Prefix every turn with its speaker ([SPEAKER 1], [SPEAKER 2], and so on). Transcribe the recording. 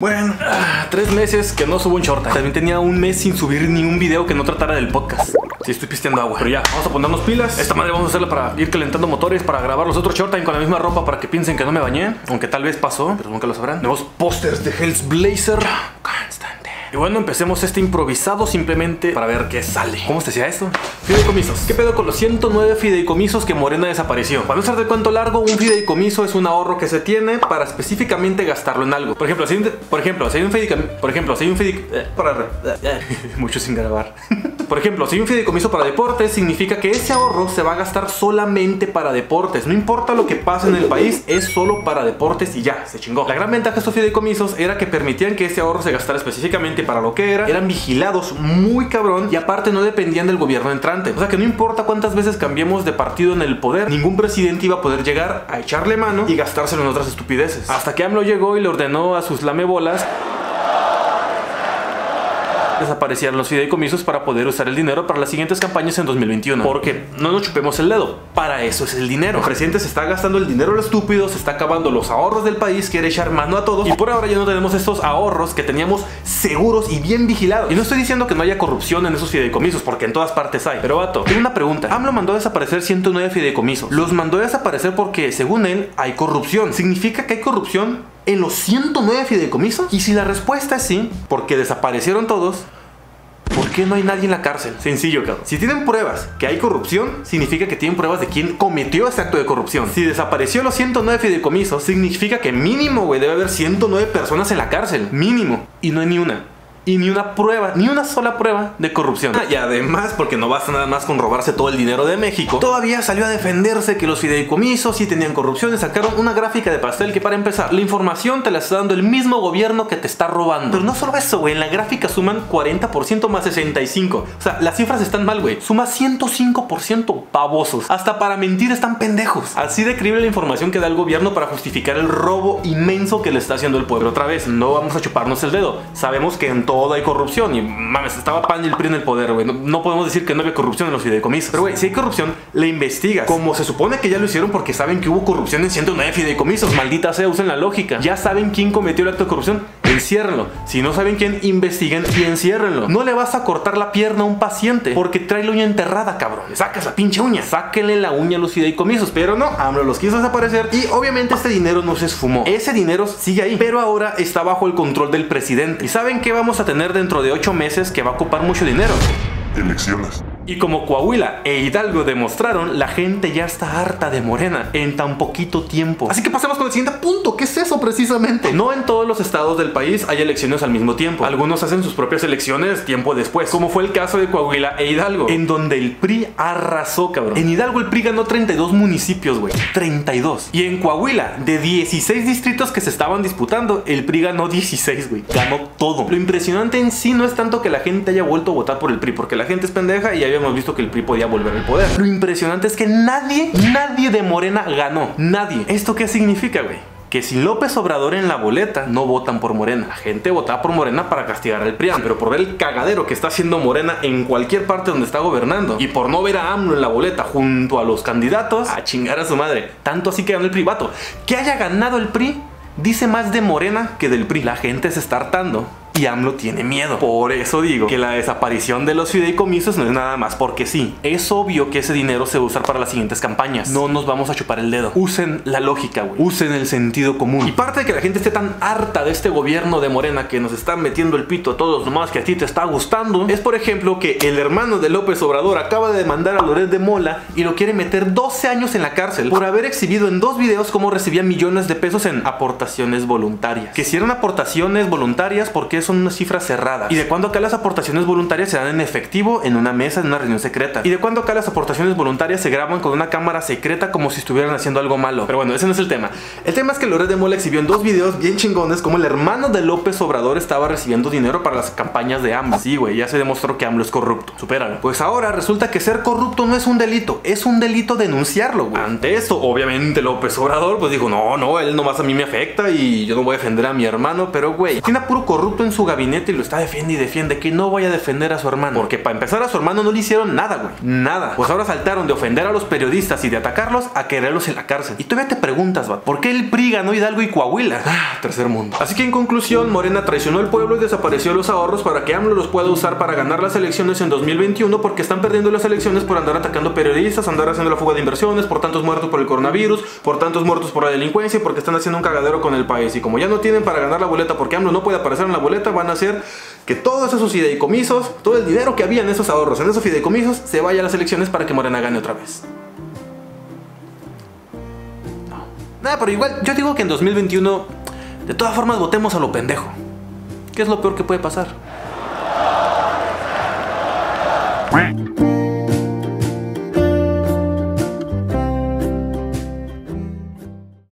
[SPEAKER 1] Bueno, ah, tres meses que no subo un short. También tenía un mes sin subir ni un video que no tratara del podcast. Sí, estoy pisteando agua. Pero ya, vamos a ponernos pilas. Esta madre vamos a hacerla para ir calentando motores, para grabar los otros short time con la misma ropa para que piensen que no me bañé. Aunque tal vez pasó, pero nunca lo sabrán. Nuevos pósters de Hell's Blazer. Y bueno, empecemos este improvisado simplemente para ver qué sale. ¿Cómo se decía esto? Fideicomisos. ¿Qué pedo con los 109 fideicomisos que Morena desapareció? Para no ser de cuento largo, un fideicomiso es un ahorro que se tiene para específicamente gastarlo en algo. Por ejemplo, si hay un, por ejemplo, si hay un fideicomiso, por ejemplo, si hay un fideicomiso, mucho sin grabar. por ejemplo, si hay un fideicomiso para deportes, significa que ese ahorro se va a gastar solamente para deportes. No importa lo que pase en el país, es solo para deportes y ya, se chingó. La gran ventaja de estos fideicomisos era que permitían que ese ahorro se gastara específicamente para lo que era, eran vigilados muy cabrón y aparte no dependían del gobierno entrante. O sea que no importa cuántas veces cambiemos de partido en el poder, ningún presidente iba a poder llegar a echarle mano y gastárselo en otras estupideces. Hasta que AMLO llegó y le ordenó a sus lamebolas desaparecieron los fideicomisos para poder usar el dinero para las siguientes campañas en 2021. Porque no nos chupemos el dedo, para eso es el dinero. El presidente se está gastando el dinero lo estúpido, se está acabando los ahorros del país, quiere echar mano a todos y por ahora ya no tenemos estos ahorros que teníamos seguros y bien vigilados. Y no estoy diciendo que no haya corrupción en esos fideicomisos, porque en todas partes hay. Pero vato, tengo una pregunta. AMLO mandó a desaparecer 109 fideicomisos. Los mandó a desaparecer porque, según él, hay corrupción. ¿Significa que hay corrupción en los 109 fideicomisos? Y si la respuesta es sí, porque desaparecieron todos, ¿por qué no hay nadie en la cárcel? Sencillo, cabrón. Si tienen pruebas que hay corrupción, significa que tienen pruebas de quién cometió ese acto de corrupción. Si desapareció los 109 fideicomisos, significa que mínimo, güey, debe haber 109 personas en la cárcel. Mínimo. Y no hay ni una y ni una prueba, ni una sola prueba de corrupción. Y además, porque no basta nada más con robarse todo el dinero de México, todavía salió a defenderse que los fideicomisos sí tenían corrupción y sacaron una gráfica de pastel que para empezar, la información te la está dando el mismo gobierno que te está robando. Pero no solo eso, güey, en la gráfica suman 40% más 65. O sea, las cifras están mal, güey. Suma 105% babosos. Hasta para mentir están pendejos. Así de creíble la información que da el gobierno para justificar el robo inmenso que le está haciendo el pueblo. Otra vez, no vamos a chuparnos el dedo. Sabemos que en todo hay corrupción. Y mames, estaba pan y el PRI en el poder, güey. No, podemos decir que no había corrupción en los fideicomisos. Pero, güey, si hay corrupción, le investigas. Como se supone que ya lo hicieron porque saben que hubo corrupción en 109 fideicomisos. Maldita sea, usen la lógica. Ya saben quién cometió el acto de corrupción. Enciérrenlo. Si no saben quién, investiguen y enciérrenlo. No le vas a cortar la pierna a un paciente porque trae la uña enterrada, cabrón. sacas la pinche uña. Sáquenle la uña a los fideicomisos. Pero no, AMLO los quiso desaparecer. Y obviamente este dinero no se esfumó. Ese dinero sigue ahí. Pero ahora está bajo el control del presidente. ¿Y saben qué vamos a tener dentro de 8 meses que va a ocupar mucho dinero?
[SPEAKER 2] Elecciones.
[SPEAKER 1] Y como Coahuila e Hidalgo demostraron, la gente ya está harta de Morena en tan poquito tiempo. Así que pasemos con el siguiente punto. ¿Qué es eso precisamente? No en todos los estados del país hay elecciones al mismo tiempo. Algunos hacen sus propias elecciones tiempo después, como fue el caso de Coahuila e Hidalgo, en donde el PRI arrasó, cabrón. En Hidalgo el PRI ganó 32 municipios, güey. 32. Y en Coahuila, de 16 distritos que se estaban disputando, el PRI ganó 16, güey. Ganó todo. Lo impresionante en sí no es tanto que la gente haya vuelto a votar por el PRI, porque la gente es pendeja y había hemos visto que el PRI podía volver al poder. Lo impresionante es que nadie, nadie de Morena ganó. Nadie. ¿Esto qué significa, güey? que si López Obrador en la boleta no votan por Morena. La gente votaba por Morena para castigar al PRIAN, pero por ver el cagadero que está haciendo Morena en cualquier parte donde está gobernando y por no ver a AMLO en la boleta junto a los candidatos, a chingar a su madre. Tanto así que ganó el privato. Que haya ganado el PRI dice más de Morena que del PRI. La gente se está hartando y AMLO tiene miedo. Por eso digo que la desaparición de los fideicomisos no es nada más porque sí. Es obvio que ese dinero se va a usar para las siguientes campañas. No nos vamos a chupar el dedo. Usen la lógica, güey. Usen el sentido común. Y parte de que la gente esté tan harta de este gobierno de Morena que nos está metiendo el pito a todos nomás que a ti te está gustando, es por ejemplo que el hermano de López Obrador acaba de demandar a Loret de Mola y lo quiere meter 12 años en la cárcel por haber exhibido en dos videos cómo recibía millones de pesos en aportaciones voluntarias. Que si eran aportaciones voluntarias, porque es son una cifra cerrada. Y de cuando acá las aportaciones voluntarias se dan en efectivo en una mesa, en una reunión secreta. Y de cuando acá las aportaciones voluntarias se graban con una cámara secreta como si estuvieran haciendo algo malo. Pero bueno, ese no es el tema. El tema es que Loret de Mola exhibió en dos videos bien chingones como el hermano de López Obrador estaba recibiendo dinero para las campañas de AMLO. Sí, güey, ya se demostró que AMLO es corrupto. Supéralo. Pues ahora resulta que ser corrupto no es un delito, es un delito denunciarlo, güey. Ante esto, obviamente López Obrador pues dijo, no, no, él nomás a mí me afecta y yo no voy a defender a mi hermano, pero güey, tiene puro corrupto en su gabinete y lo está defendiendo y defiende que no vaya a defender a su hermano. Porque para empezar a su hermano no le hicieron nada, güey. Nada. Pues ahora saltaron de ofender a los periodistas y de atacarlos a quererlos en la cárcel. Y todavía te preguntas, ¿por qué el PRI ganó Hidalgo y Coahuila? Ah, tercer mundo. Así que en conclusión, Morena traicionó al pueblo y desapareció los ahorros para que AMLO los pueda usar para ganar las elecciones en 2021 porque están perdiendo las elecciones por andar atacando periodistas, andar haciendo la fuga de inversiones, por tantos muertos por el coronavirus, por tantos muertos por la delincuencia y porque están haciendo un cagadero con el país. Y como ya no tienen para ganar la boleta porque AMLO no puede aparecer en la boleta, van a hacer que todos esos fideicomisos, todo el dinero que había en esos ahorros, en esos fideicomisos, se vaya a las elecciones para que Morena gane otra vez. No. Nada, pero igual, yo digo que en 2021, de todas formas, votemos a lo pendejo. ¿Qué es lo peor que puede pasar?